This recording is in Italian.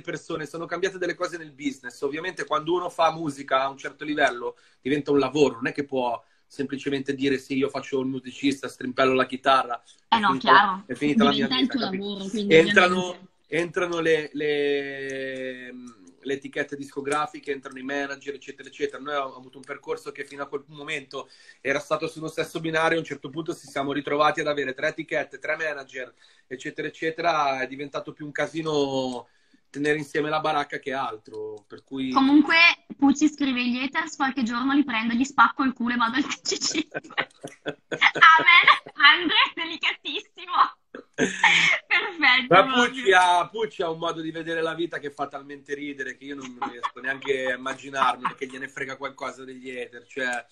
persone, sono cambiate delle cose nel business. Ovviamente quando uno fa musica a un certo livello diventa un lavoro, non è che può semplicemente dire sì, io faccio il musicista, strimpello la chitarra. Eh no, finita, chiaro. È finita diventa la mia vita. Lavoro, entrano, entrano le, le le etichette discografiche, entrano i manager, eccetera, eccetera. Noi abbiamo avuto un percorso che fino a quel momento era stato sullo stesso binario, a un certo punto ci siamo ritrovati ad avere tre etichette, tre manager, eccetera, eccetera. È diventato più un casino tenere insieme la baracca che altro. Per cui... Comunque, Pucci scrive gli haters, qualche giorno li prendo, gli spacco il culo e vado al TCC. Amen, Andre, delicatissimo. Perfetto. Ma Pucci ha, Pucci ha, un modo di vedere la vita che fa talmente ridere che io non riesco neanche a immaginarmi che gliene frega qualcosa degli hater. Cioè,